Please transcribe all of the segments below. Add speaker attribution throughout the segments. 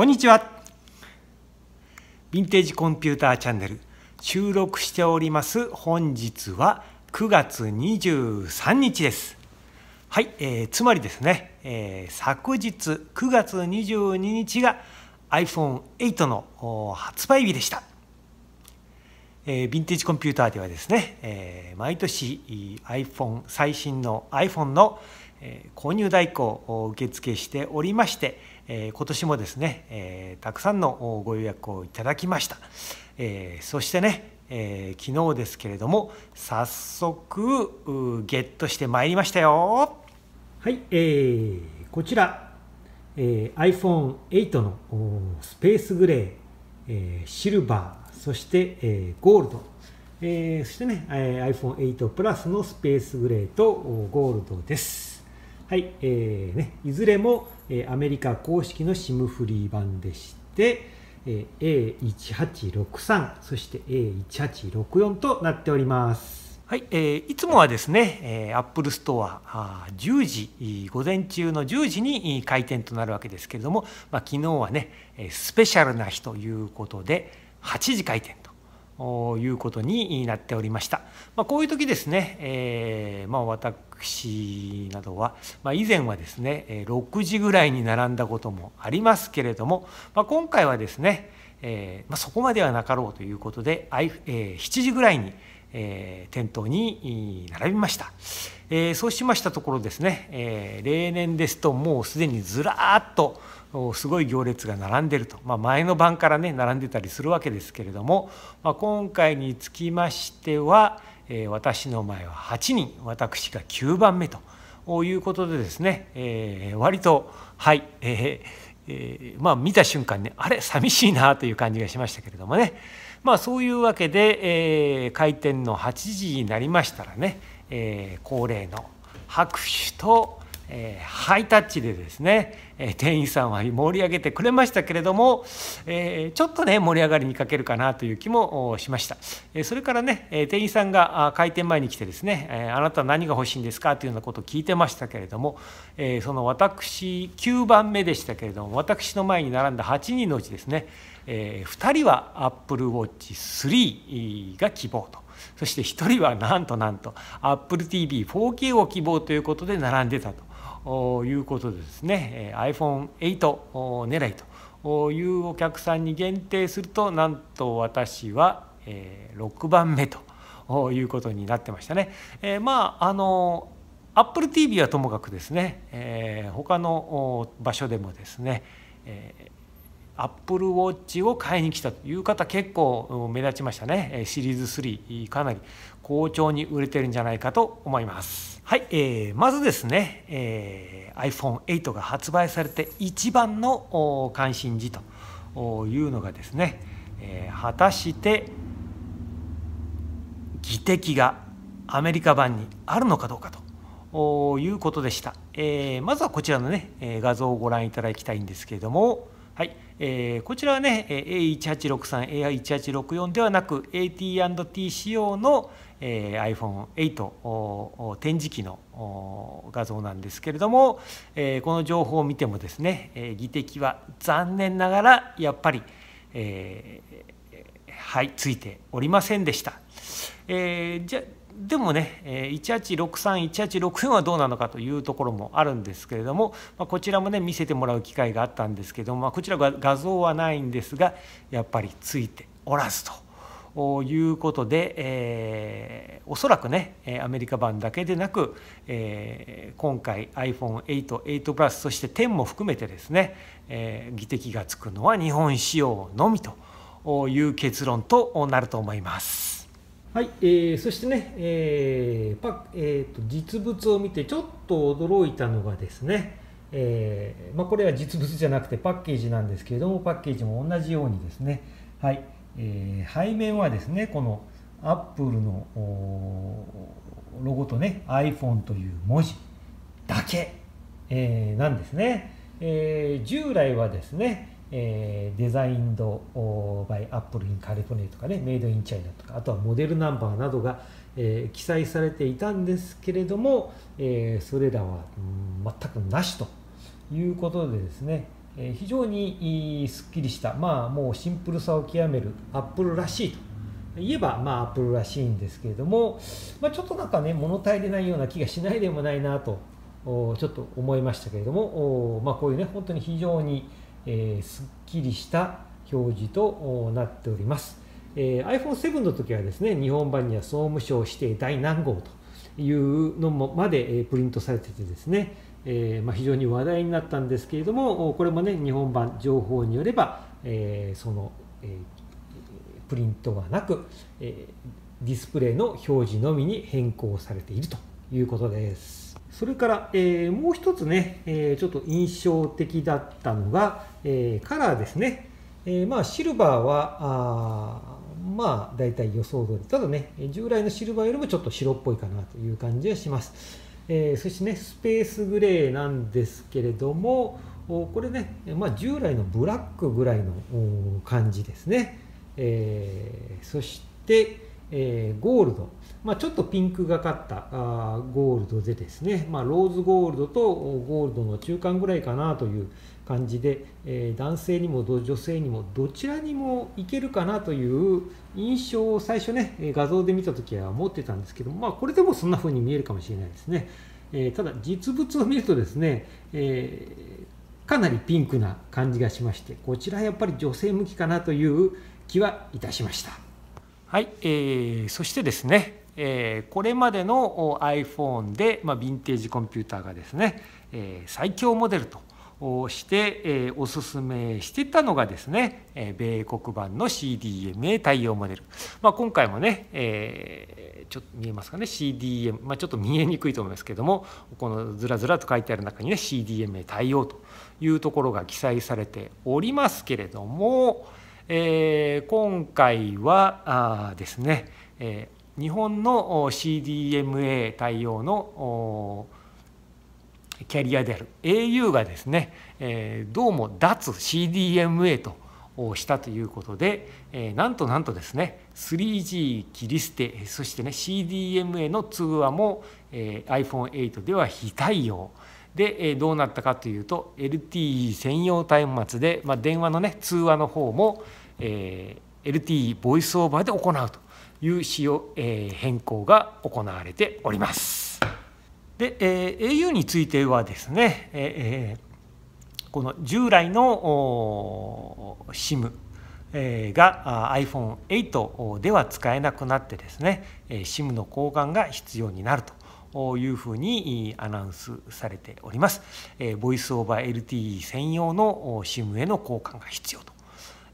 Speaker 1: こんにちは。ヴィンテージコンピューターチャンネル収録しております本日は9月23日です。はい、えー、つまりですね、えー、昨日9月22日が iPhone8 の発売日でした。えー、ヴィンテージコンピューターではですね、えー、毎年 iPhone 最新の iPhone の、購入代行を受付しておりまして、え今年もですね、えたくさんのご予約をいただきました、えそしてね、え昨日ですけれども早速ゲットしてまいりましたよ。はい、えー、こちら、え iPhone8 のスペースグレー、えシルバーそして、えゴールド。えー、そしてね、え iPhone8 プラスのスペースグレーとゴールドです。はい、えーね、いずれも、えー、アメリカ公式の SIM フリー版でして、えー、A1863 そして A1864 となっております。はい、えー、いつもはですね、えー、Apple Store あ10時午前中の10時に開店となるわけですけれども、まあ、昨日はねスペシャルな日ということで8時開店ということになっておりました。まあ、こういう時ですね、えーまあ、私などは、まあ、以前はですね6時ぐらいに並んだこともありますけれども、まあ、今回はですね、えーまあ、そこまではなかろうということで、え、7時ぐらいに、え、店頭に並びました、えー、そうしましたところですね、えー、例年ですともうすでにずらっとすごい行列が並んでると、まあ、前の晩からね並んでたりするわけですけれども、まあ、今回につきましては、え私の前は8人私が9番目ということでですね、えー、割とはい、えーえー、まあ見た瞬間ねあれ寂しいなという感じがしましたけれどもね。まあそういうわけで、えー、開店の8時になりましたらね、えー、恒例の拍手とえー、ハイタッチでですね、えー、店員さんは盛り上げてくれましたけれども、えー、ちょっとね盛り上がりに欠けるかなという気もしました、えそれからね、え店員さんが開店前に来てですね、えあなた何が欲しいんですかというようなことを聞いてましたけれども、えその私9番目でしたけれども私の前に並んだ8人のうちですね、え2人は AppleWatch3 が希望と。そして1人はなんとなんと AppleTV4K を希望ということで並んでたと。いうことでですね iPhone8 狙いというお客さんに限定するとなんと私は6番目ということになってましたね。えー、まああの Apple TV はともかくですね、えー、他の場所でもですね、えーアップルウォッチを買いに来たという方結構目立ちましたね。シリーズ3かなり好調に売れてるんじゃないかと思います。はい、えー、まずですね、えー、iPhone8 が発売されて一番の関心事というのがですね、えー、果たして議的がアメリカ版にあるのかどうかということでした、えー、まずはこちらのね画像をご覧いただきたいんですけれどもはい、えー、こちらはね A1863、A1864 ではなく AT&T 仕様の、えー、iPhone8 展示機の画像なんですけれども、えー、この情報を見てもですね、えー、議的は残念ながらやっぱり、えー、はいついておりませんでした。えー、じゃでもね18631864はどうなのかというところもあるんですけれども、まあ、こちらもね見せてもらう機会があったんですけども、まあ、こちらが画像はないんですがやっぱりついておらずということで、えー、おそらくねアメリカ版だけでなく、えー、今回 iPhone88 プラスそして10も含めてですね、えー、議的がつくのは日本仕様のみという結論となると思います。はい、えー、そしてね、えーパえーと、実物を見てちょっと驚いたのがですね、えーまあ、これは実物じゃなくてパッケージなんですけれどもパッケージも同じようにですね、はいえー、背面はですねこのアップルのロゴとね iPhone という文字だけ、えー、なんですね、えー、従来はですねえー、デザインドバイアップルインカリフォルニアとかねメイドインチャイナとかあとはモデルナンバーなどが、えー、記載されていたんですけれども、えー、それらは、うん、全くなしということでですね、え非常にすっきりしたまあもうシンプルさを極めるアップルらしいと。言えばまあアップルらしいんですけれども、まあ、ちょっとなんかね物足りないような気がしないでもないなとちょっと思いましたけれども、まあ、こういうね本当に非常に、えー、すっきりした表示となっております。えー、iPhone7 の時はですね日本版には総務省指定第何号というのもまで、えー、プリントされててですね、えーまあ、非常に話題になったんですけれどもこれもね日本版情報によれば、えー、その、え、プリントがなく、え、ディスプレイの表示のみに変更されているということです。それから、えー、もう一つね、えー、ちょっと印象的だったのが、えー、カラーですね。えまあ、シルバーはあまあ大体予想通りただね従来のシルバーよりもちょっと白っぽいかなという感じはします、えそしてねスペースグレーなんですけれどもこれね、まあ、従来のブラックぐらいの感じですね、えそして、えーゴールド。まあ、ちょっとピンクがかったあゴールドでですね、まあ、ローズゴールドとゴールドの中間ぐらいかなという感じで、えー、男性にも女性にもどちらにもいけるかなという印象を最初ね画像で見た時は持ってたんですけど、まあ、これでもそんな風に見えるかもしれないですね、えー、ただ実物を見るとですね、えー、かなりピンクな感じがしましてこちらやっぱり女性向きかなという気はいたしました。はい、えー、そしてですねえこれまでの iPhone で、まあ、ヴィンテージコンピューターがですね、え最強モデルとして、えおすすめしてたのがですね、え米国版の CDMA 対応モデル、まあ、今回もね、えー、ちょっと見えますかね CDM、まあ、ちょっと見えにくいと思いますけどもこのずらずらと書いてある中にね CDMA 対応というところが記載されておりますけれども、えー、今回はあですね、えー日本の CDMA 対応のキャリアである au がですねえどうも脱 CDMA としたということでえなんとなんとですね 3G 切り捨てそしてね CDMA の通話も iPhone8 では非対応。でえどうなったかというと LTE 専用端末で、まあ、電話のね通話の方も LTE ボイスオーバーで行うという仕様、えー、変更が行われております。で、えー、au についてはですね、えー、この従来の SIM が iPhone8 では使えなくなってですね SIM の交換が必要になるというふうにアナウンスされております。ボイスオーバー LTE 専用の SIM への交換が必要と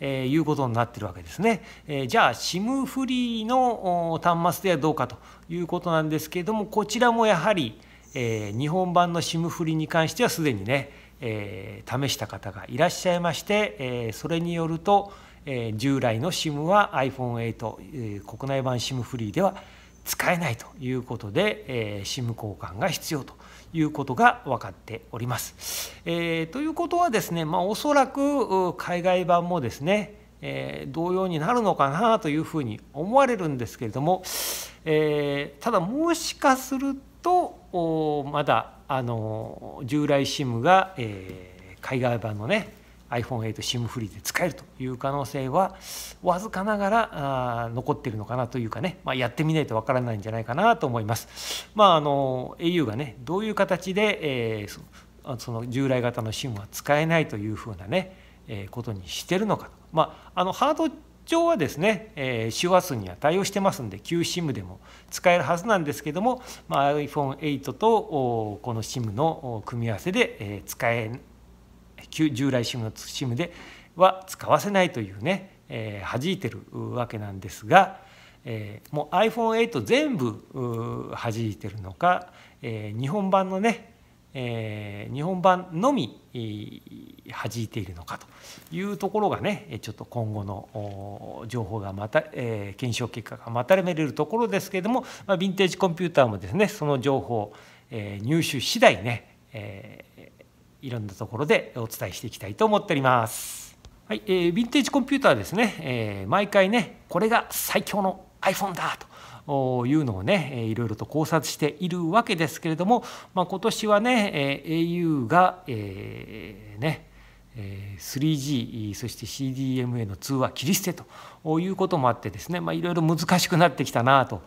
Speaker 1: えー、いうことになってるわけですね。えー、じゃあ SIM フリーの端末ではどうかということなんですけれどもこちらもやはり、えー、日本版の SIM フリーに関してはすでにね、えー、試した方がいらっしゃいまして、えー、それによると、えー、従来の SIM は iPhone8、えー、国内版 SIM フリーでは使えないということで、えー、SIM 交換が必要ということが分かっております。えー、ということはですね、まあ、おそらく海外版もですね、えー、同様になるのかなというふうに思われるんですけれども、えー、ただもしかするとまだあの従来 SIM が、えー、海外版のね iPhone8 SIM フリーで使えるという可能性はわずかながらあ残っているのかなというかね、まあ、やってみないとわからないんじゃないかなと思います。まあ、あの au がねどういう形で、えー、その従来型の SIM は使えないというふうなね、えー、ことにしてるのかと。まあ、あのハード上はですね、えー、周波数には対応してますんで旧 SIM でも使えるはずなんですけども、まあ、iPhone8 とこの SIM の組み合わせで、えー、使え従来 SIM の SIM では使わせないというね、えー、弾いてるわけなんですが、えー、もう iPhone8 全部弾いてるのか、えー、日本版のね、えー、日本版のみ弾いているのかというところがねちょっと今後の情報がまた、えー、検証結果が待たれるところですけれども、まあ、ヴィンテージコンピューターもですねその情報、えー、入手次第ね、えいろんなところでお伝えしていきたいと思っております。はい、えー、ヴィンテージコンピューターですね、えー、毎回ねこれが最強の iPhone だというのをねいろいろと考察しているわけですけれども、まあ、今年はね au が、えー、ね 3G そして CDMA の通話切り捨てということもあってですね、まあ、いろいろ難しくなってきたなと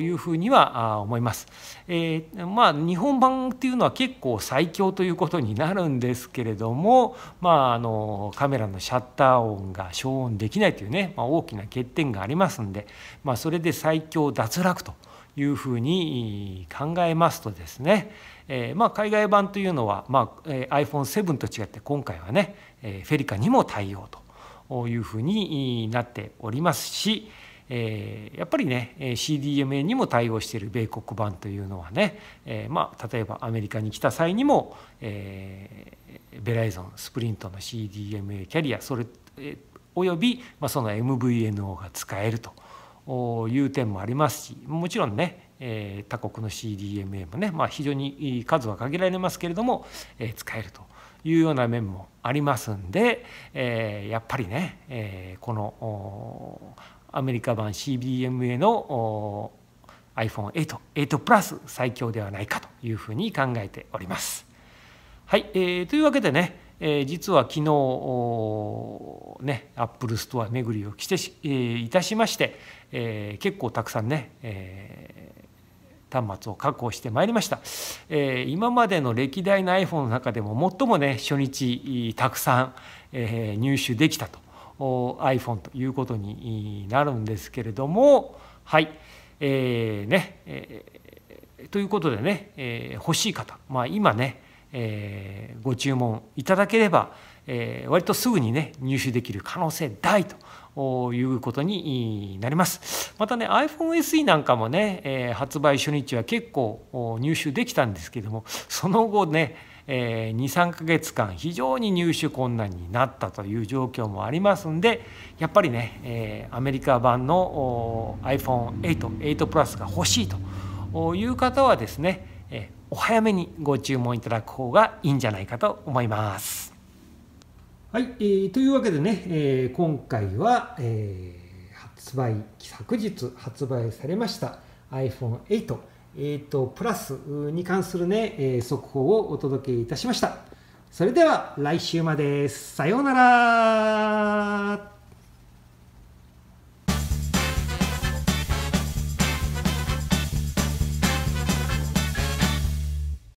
Speaker 1: いうふうには思います。え、まあ日本版っていうのは結構最強ということになるんですけれども、まあ、あのカメラのシャッター音が消音できないというね、ま、大きな欠点がありますんで、ま、それで最強脱落というふうに考えますとですねえー、まあ、海外版というのは、まあ、iPhone7 と違って今回はね、えー、フェリカにも対応というふうになっておりますし、えー、やっぱりね CDMA にも対応している米国版というのはね、えー、まあ、例えばアメリカに来た際にも、えー、ベライゾンスプリントの CDMA キャリアそれえおよび、まあ、その MVNO が使えると。いう点もありますしもちろんねえ他国の CDMA もね、まあ、非常に数は限られますけれども、え使えるというような面もありますんで、えやっぱりね、えこのアメリカ版 CDMA の iPhone8、8プラス最強ではないかというふうに考えております。はい、えー、というわけでね、えー、実は昨日ねアップルストア巡りをして、えー、いたしまして、えー、結構たくさんね、え端末を確保してまいりました、えー、今までの歴代の iPhone の中でも最もね初日たくさん、えー、入手できたと。iPhone ということになるんですけれどもはいえー、ね、えー、ということでね、えー、欲しい方、まあ、今ね、えー、ご注文いただければ、えー、割とすぐにね入手できる可能性大ということになります。またね iPhone SE なんかもね、えー、発売初日は結構入手できたんですけどもその後ね、えー、23ヶ月間非常に入手困難になったという状況もありますんでやっぱりね、えー、アメリカ版の iPhone88 プラスが欲しいという方はですね、お早めにご注文いただく方がいいんじゃないかと思います。はい、えー、というわけでね、えー、今回は、えー、発売昨日発売されました iPhone8 8プラスに関するね、えー、速報をお届けいたしましたそれでは来週までさようなら